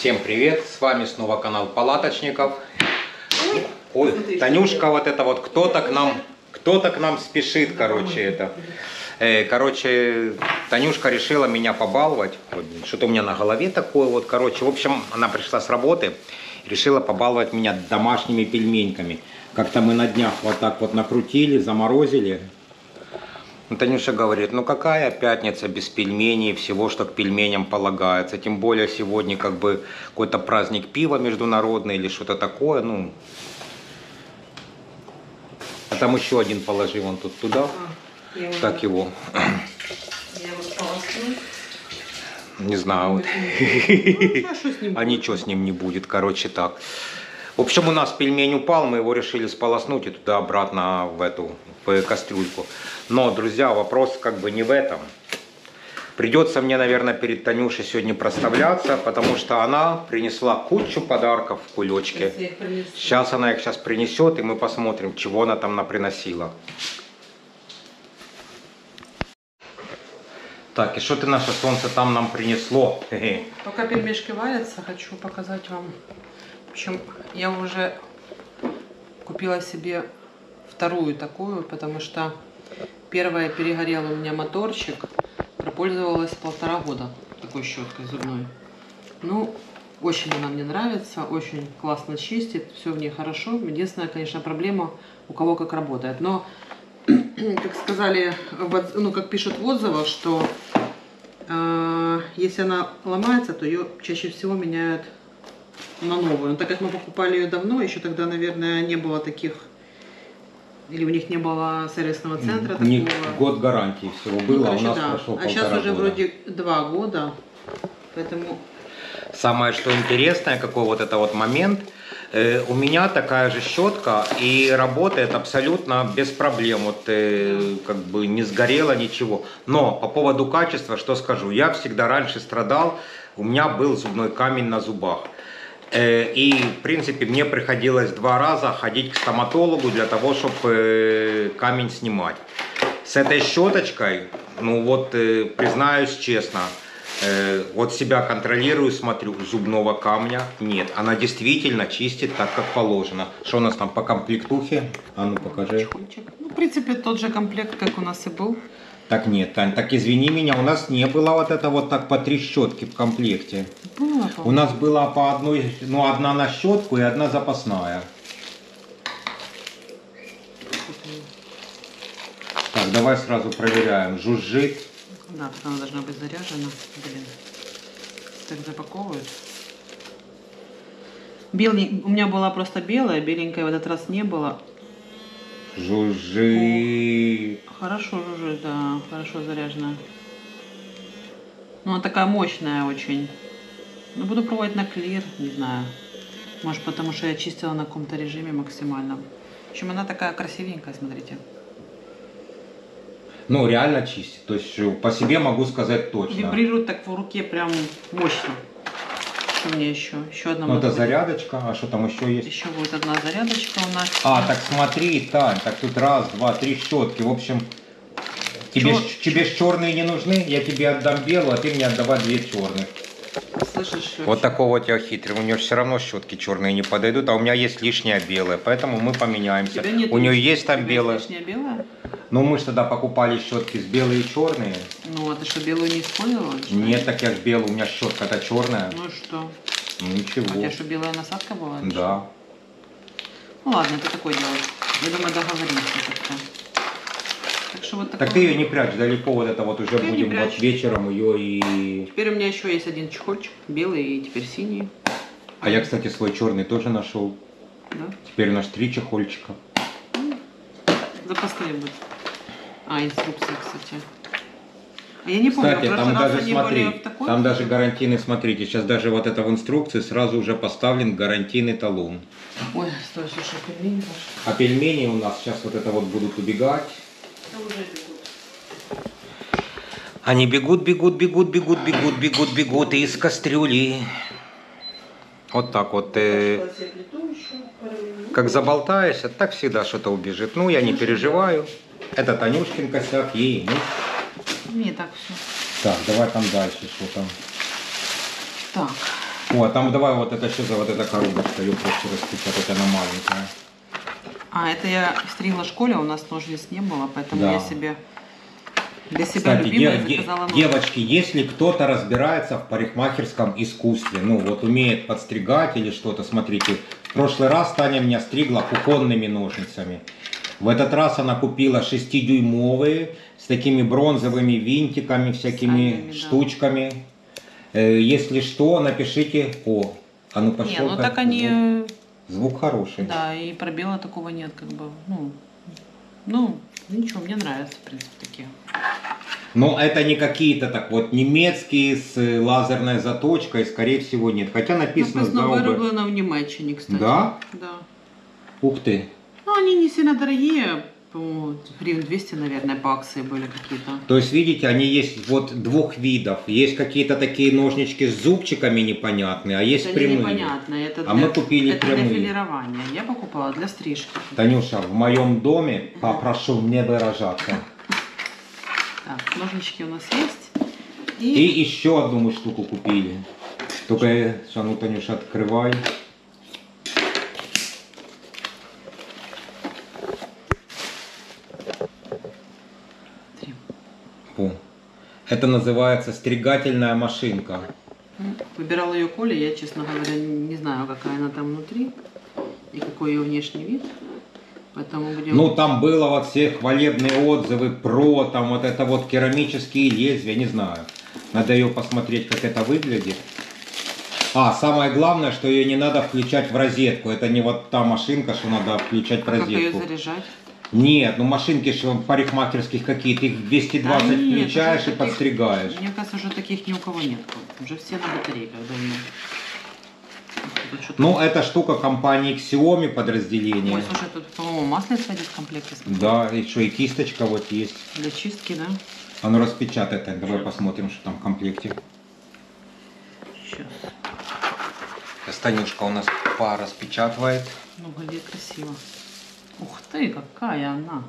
Всем привет, с вами снова канал Палаточников. Ой, смотри, Танюшка, вот это вот, кто-то к нам, кто-то к нам спешит, короче, это. Э, Короче, Танюшка решила меня побаловать. Ой, Что-то у меня на голове такое вот, короче. В общем, она пришла с работы, решила побаловать меня домашними пельменьками. Как-то мы на днях вот так вот накрутили, заморозили. Ну, Танюша говорит, ну какая пятница без пельменей, всего, что к пельменям полагается. Тем более сегодня как бы какой-то праздник пива международный или что-то такое. Ну, а там еще один положи вон тут туда. А, я его-. Не знаю. Ну, а ничего с ним не будет, короче, так. В общем, у нас пельмень упал, мы его решили сполоснуть и туда обратно в эту в кастрюльку. Но, друзья, вопрос как бы не в этом. Придется мне, наверное, перед Танюшей сегодня проставляться, потому что она принесла кучу подарков в кулечке. Сейчас она их сейчас принесет, и мы посмотрим, чего она там наприносила. Так, и что ты наше солнце там нам принесло? Пока пельмешки варятся, хочу показать вам. В общем, я уже купила себе вторую такую, потому что первая перегорела у меня моторчик. Пропользовалась полтора года такой щеткой зубной. Ну, очень она мне нравится, очень классно чистит, все в ней хорошо. Единственная, конечно, проблема, у кого как работает. Но, как сказали, ну, как пишут в отзывах, что а, если она ломается, то ее чаще всего меняют на новую. Но так как мы покупали ее давно, еще тогда, наверное, не было таких, или у них не было сервисного центра У них такого. год гарантии всего Ну, было, короче, а у нас да. прошел А сейчас уже года. вроде два года, поэтому Самое что интересное, какой вот это вот момент, э, у меня такая же щетка и работает абсолютно без проблем, вот э, как бы не сгорело ничего. Но по поводу качества, что скажу, я всегда раньше страдал, у меня был зубной камень на зубах. Э, И, в принципе, мне приходилось два раза ходить к стоматологу для того, чтобы камень снимать. С этой щеточкой, ну вот, э, признаюсь честно, э, вот себя контролирую, смотрю, зубного камня нет. Она действительно чистит так, как положено. Что у нас там по комплектухе? А ну покажи. Ну, в принципе, тот же комплект, как у нас и был. Так нет, Тань, так извини меня, у нас не было вот это вот так по три щетки в комплекте. Было, У нас была по одной, ну одна на щетку и одна запасная. Так, давай сразу проверяем. Жужжит. Да, так она должна быть заряжена. Блин. Так запаковывают. Белый, у меня была просто белая, беленькая в этот раз не было. Жужжит. Хорошо жужжит, да, хорошо заряжена. Ну, она такая мощная очень. Ну, буду пробовать на клир, не знаю. Может, потому что я чистила на каком-то режиме максимальном. В общем, она такая красивенькая, смотрите. Ну, реально чистит. То есть э, по себе могу сказать точно. Вибрирует так в руке прям мощно. Что мне еще? Еще одна. Ну, это быть. зарядочка, а что там еще есть? Еще будет одна зарядочка у нас. А, так смотри, Тань, так тут раз, два, три щетки. В общем, тебе, ж- тебе ж черные не нужны, я тебе отдам белую, а ты мне отдавай две черных. Слышишь? Вот такого вот я хитрый. У нее все равно щетки черные не подойдут, а у меня есть лишняя белая, поэтому мы У поменяемся. нет У нее есть у там белая. лишняя белая? Ну мы же тогда покупали щетки с белые и черные. Ну, а ты что, белую не использовала? Нет, так я белую, у меня щетка-то черная. Ну и что? Ну А у ничего. тебя что, белая насадка была? Да. Ну ладно, это такое дело. Я думаю, договоримся как-то. Так что вот такое. Так ты ее не прячь далеко, вот это вот уже Я будем вот вечером ее и... Теперь у меня еще есть один чехольчик, белый и теперь синий. А я, кстати, свой черный тоже нашел. Да? Теперь у нас три чехольчика. Запасные будут. А, инструкция, кстати. А я не помню, Кстати, там даже смотри, там даже гарантийный, смотрите, сейчас даже вот это в инструкции сразу уже поставлен гарантийный талон. Ой, стой, слушай, пельмени пошли. А пельмени у нас сейчас вот это вот будут убегать. Да уже бегут. Они бегут, бегут, бегут, бегут, бегут, бегут, бегут и из кастрюли. Вот так вот. э, как заболтаешься, так всегда что-то убежит. Ну, я не переживаю. Это Танюшкин косяк, ей. Ну. Не так все. Так, давай там дальше, что там. Так, О, а там давай вот это что за вот эта коробочка, ее просто распечатать, она маленькая. А, это я стригла в школе, у нас ножниц не было, поэтому Да. я себе для себя Кстати, любимой де- де- заказала ножницы. девочки, если кто-то разбирается в парикмахерском искусстве, ну вот умеет подстригать или что-то, смотрите, в прошлый раз Таня меня стригла кухонными ножницами. В этот раз она купила 6-дюймовые с такими бронзовыми винтиками, всякими Сальными, да. штучками. Э, Если что, напишите о. А ну Не, пошел. ну так они, Звук хороший. да, и пробела такого нет, как бы, ну, ну, ничего, мне нравятся, в принципе, такие. Но это не какие-то так вот немецкие с э, лазерной заточкой, скорее всего, нет. Хотя написано Написано Zauber. выроблено в Німеччині, кстати. Да? Да. Ух ты. Ну, они не сильно дорогие, по-моему, гривен 200, наверное, по акции были какие-то. То есть, видите, они есть вот двух видов. Есть какие-то такие ножнички с зубчиками непонятные, а есть это прямые. непонятно, это А для, мы купили это прямые. для филирования. Я покупала для стрижки. Танюша, в моем доме попрошу не выражаться. Так, ножнички у нас есть. И, И еще одну мы штуку купили. Только, э, а ну, Танюша, открывай. Это называется стригательная машинка. Выбирала ее Коля, я, честно говоря, не знаю, какая она там внутри и какой ее внешний вид. Поэтому будем... Ну, там было вот все хвалебные отзывы про, там вот это вот керамические лезвия, не знаю. Надо ее посмотреть, как это выглядит. А, самое главное, что ее не надо включать в розетку. Это не вот та машинка, что надо включать в А как ее розетку. заряжать? Нет, ну машинки же парикмахерских какие-то, их 220 Да нет, включаешь и таких- подстригаешь. Мне кажется, уже таких ни у кого нет. Уже все на батарейках давно. Ну, эта штука компании Xiaomi подразделение. Ой, слушай, тут, по-моему, маслица идет в комплекте. смотри. Да, что, и кисточка вот есть. Для чистки, да? А ну распечатай, Тань, давай посмотрим, что там в комплекте. Сейчас. Станюшка у нас распечатывает. Ну, где красиво. Ух ты, какая она.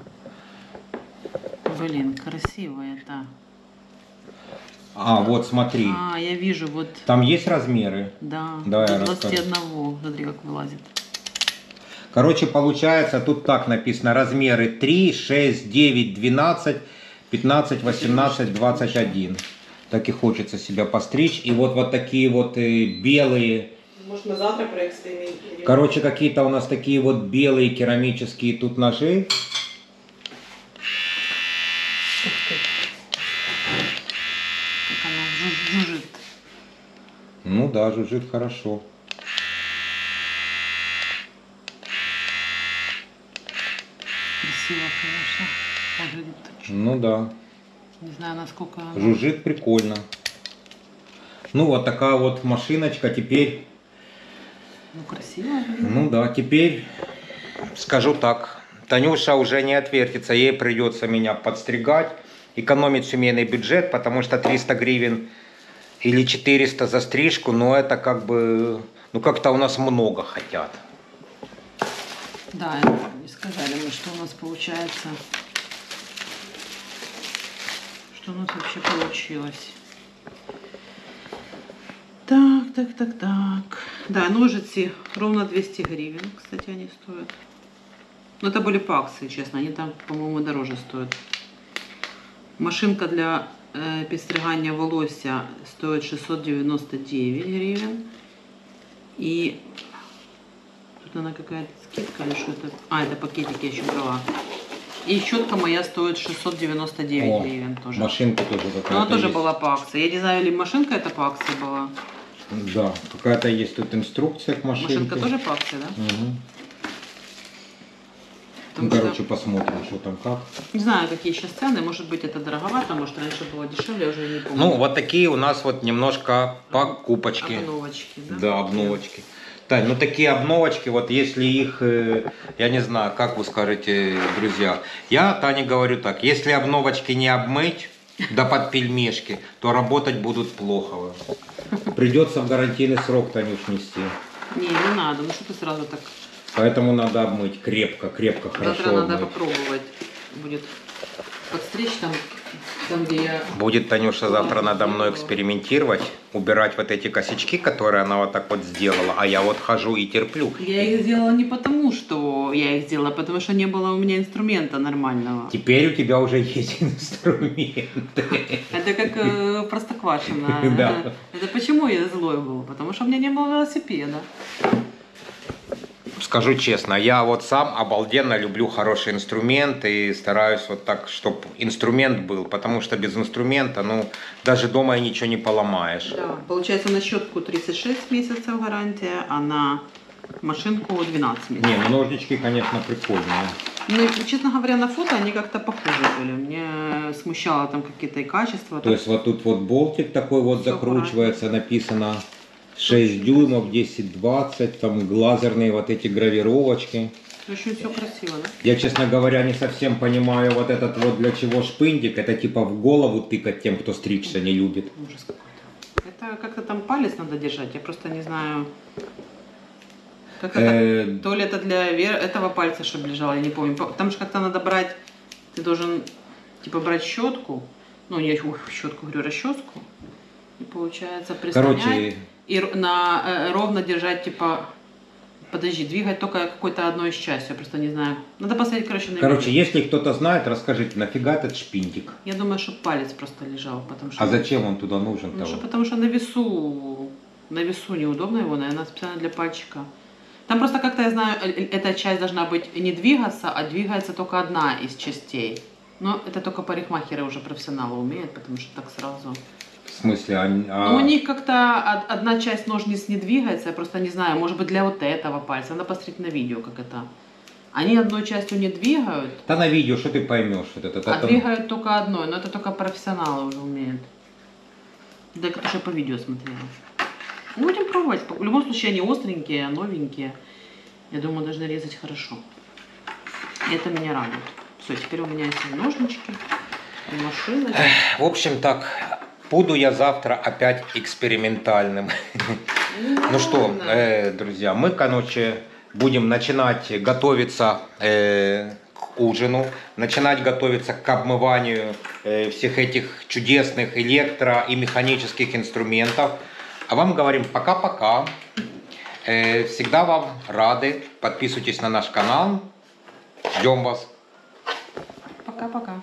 Блин, красивая-то. А, вот смотри. А, я вижу, вот, Там есть размеры. да, Давай до я расскажу. 21. Смотри, как вылазит. Короче, получается, тут так написано. Размеры 3, 6, 9, 12, 15, 18, 21. Так и хочется себя постричь. И вот, вот такие вот э, белые. Может, мы завтра проэкспериментируем? Короче, какие-то у нас такие вот белые керамические тут ножи. Ну да, жужжит хорошо. Красиво, конечно. Выглядит. Ну да. Не знаю, насколько она... Жужжит прикольно. Ну вот такая вот машиночка теперь. Ну, красиво. Ну да, теперь скажу так. Танюша уже не отвертится, ей придется меня подстригать, экономить семейный бюджет, потому что 300 гривен или 400 за стрижку, но это как бы, ну как-то у нас много хотят. Да, не сказали мы, что у нас получается. Что у нас вообще получилось. Так, так, так, так. Да, ножицы ровно 200 гривен, кстати, они стоят. Но это были по акции, честно. Они там, по-моему, дороже стоят. Машинка для э, підстригання волосся стоит 699 гривен. И Тут она какая-то скидка или что это? А, это пакетик я еще брала. И щетка моя стоит 699 О, гривен тоже. Машинка тоже какая-то Но она тоже есть. была по акции. Я не знаю, или машинка это по акции была. Да, какая-то есть тут инструкция к машинке. Машинка тоже по акции, да? Ну, Потому короче, что, посмотрим, что там как. не знаю, какие сейчас цены. Может быть, это дороговато, может, раньше было дешевле, я уже не помню. Ну, вот такие у нас вот немножко покупочки. Обновочки, да? Да, обновочки. Тань, ну такие обновочки, вот если их, э, я не знаю, как вы скажете, друзья, я Тане говорю так, если обновочки не обмыть, да под пельмешки, то работать будут плохо. Придется в гарантийный срок, Танюш, нести. Не, не надо. Ну, что ты сразу так... Поэтому надо обмыть крепко, крепко, хорошо Завтра надо обмыть. попробовать. Будет подстричь там, там где я... Будет Танюша завтра надо мной экспериментировать, убирать вот эти косячки, которые она вот так вот сделала, а я вот хожу и терплю. Я их сделала не потому, что я их сделала, а потому что не было у меня инструмента нормального. Теперь у тебя уже есть инструменты. Это как э, простоквашино. Да. Это, это почему я злой был? Потому что у меня не было велосипеда. Скажу честно, я вот сам обалденно люблю хороший инструмент и стараюсь вот так, чтобы инструмент был, потому что без инструмента, ну, даже дома и ничего не поломаешь. Да. Получается, на щетку 36 месяцев гарантия, а на машинку 12 месяцев. Не, ну ножнички, конечно, прикольные. Ну, и, честно говоря, на фото они как-то похожи были. Мне смущало там какие-то и качества. То есть вот тут вот болтик такой вот Всё закручивается, написано 6 дюймов, 10-20, там глазерные вот эти гравировочки. Очень все красиво, да? Я, честно говоря, не совсем понимаю вот этот вот для чего шпындик. Это типа в голову тыкать тем, кто стричься не любит. Ужас какой-то. Это как-то там палец надо держать. Я просто не знаю. Как это? Э, То ли это для этого пальца, чтобы лежало, я не помню. По- Там же как-то надо брать, ты должен типа брать щетку, ну я щетку говорю, расческу, и получается прислонять Короче, и на, э, ровно держать типа, подожди, двигать только какой-то одной из части, я просто не знаю. Надо посмотреть, короче, на короче, видео. если кто-то знает, расскажите, нафига этот шпинтик? Я думаю, что палец просто лежал, потому что... А зачем он туда нужен? Ну, что, потому что на весу, на весу неудобно его, наверное, специально для пальчика. Там просто как-то, я знаю, э- э- эта часть должна быть не двигаться, а двигается только одна из частей. Но это только парикмахеры уже профессионалы умеют, потому что так сразу. В смысле, они- а- Но у них как-то од- одна часть ножниц не двигается, я просто не знаю, может быть для вот этого пальца. Надо посмотреть на видео, как это. Они одной частью не двигают, Да на видео, что ты поймешь? Вот это, а там- двигают только одной, но это только профессионалы уже умеют. Да, это тоже по видео смотрела. Ну, будем пробовать. В любом случае, они остренькие, новенькие. Я думаю, должны резать хорошо. И это меня радует. Все, теперь у меня есть ножнички, и машина. В общем так, буду я завтра опять экспериментальным. Ну что, э, друзья, мы, короче, будем начинать готовиться э, к ужину, начинать готовиться к обмыванию э, всех этих чудесных электро- и механических инструментов. А вам говорим пока-пока. Всегда вам рады. Подписывайтесь на наш канал. Ждем вас. Пока-пока.